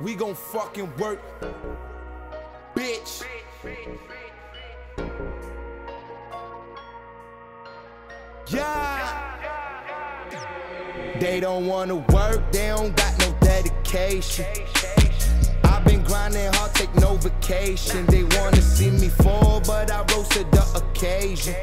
We gon' fucking work. Bitch. Yeah. They don't wanna work, they don't got no dedication. I've been grinding hard, take no vacation. They wanna see me fall, but I to the occasion.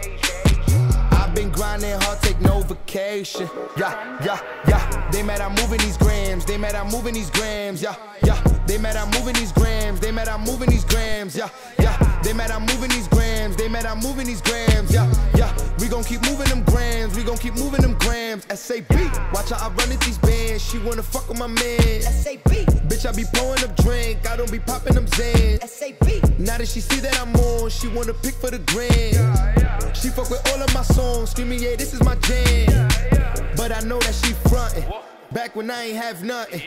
Been grinding hard, take no vacation. Yeah, yeah, yeah. They mad I'm moving these grams. They mad I'm moving these grams. Yeah, yeah. They mad I'm moving these grams. They mad I'm moving these grams. Yeah, yeah. They mad I'm moving these grams. They mad I'm moving these grams. Yeah, yeah. We gon' keep moving them grams. We gon' keep moving them grams. SAB. Watch how I run at these bands. She wanna fuck with my man. Bitch, I be pouring up drink. I don't be popping them Xans. Now that she see that I'm on, she wanna pick for the gram. She fuck with all of my songs, screaming, yeah, this is my jam. But I know that she frontin'. Back when I ain't have nothing,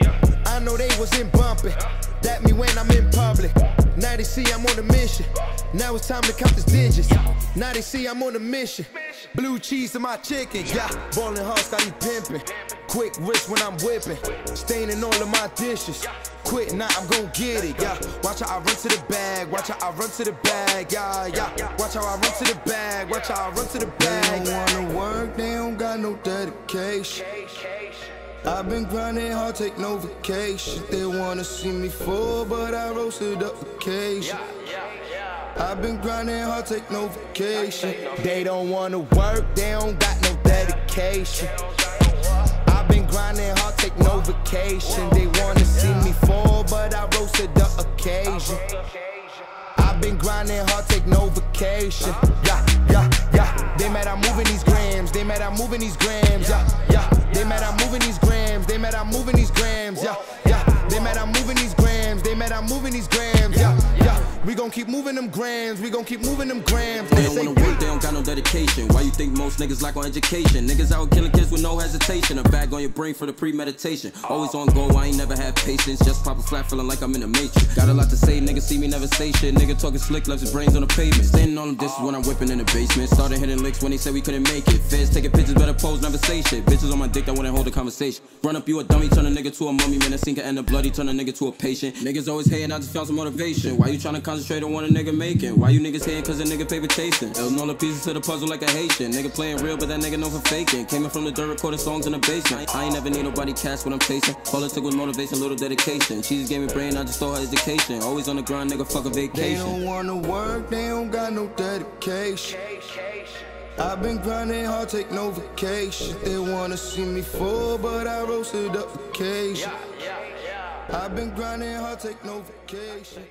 I know they wasn't bumping. That me when I'm in public. Now they see I'm on a mission. Now it's time to count these digits. Now they see I'm on a mission. Blue cheese to my chicken, yeah. Ballin' hard, Scottie Pippen. Quick wrist when I'm whipping. Staining all of my dishes. Quit now, I'm gon' get it, yeah. Watch how I run to the bag, watch how I run to the bag, yeah, yeah. Watch how I run to the bag, watch how I run to the bag. They don't wanna work, they don't got no dedication. I've been grinding hard, take no vacation. They wanna see me fall, but I rose to the occasion. I've been grinding hard, take no vacation. They don't wanna work, they don't got no dedication. Grinding hard, take no vacation. They wanna see me fall, but I rose to the occasion. I've been grinding hard, take no vacation. Yeah, yeah, yeah. They mad I'm moving these grams. They mad I'm moving these grams. Yeah, yeah. They mad I'm moving these grams. They mad I'm moving these grams. Yeah, yeah. They mad I'm moving these grams. They mad I'm moving these grams. Yeah. We gon' keep moving them grams. We gon' keep moving them grams. They don't wanna work, they don't got no dedication. Why you think most niggas lack on education? Niggas out killing kids with no hesitation. A bag on your brain for the premeditation. Always on go, I ain't never had patience. Just pop a flat, feeling like I'm in a matrix. Got a lot to say, niggas see me never say shit. Nigga talking slick, left his brains on the pavement. Standing on them, this is when I'm whipping in the basement. Started hitting licks when they said we couldn't make it. Feds taking pictures, better pose, never say shit. Bitches on my dick I wouldn't hold a conversation. Run up, you a dummy, turn a nigga to a mummy. Man, scene can end up bloody, turn a nigga to a patient. Niggas always hating, I just found some motivation. Why you trying tryna concentrate on what a nigga making? Why you niggas hating cause a nigga paper chasing? Was all the pieces to the puzzle like a Haitian. Nigga playing real, but that nigga know for faking. Came in from the dirt, recording songs in the basement. I ain't never need nobody cash when I'm chasing. All it took was motivation, little dedication. She just gave me brain, I just stole her education. Always on the grind, nigga, fuck a vacation. They don't wanna work, they don't got no dedication. I've been grinding hard, take no vacation. They wanna see me fall, but I to the occasion. I've been grinding hard, take no vacation.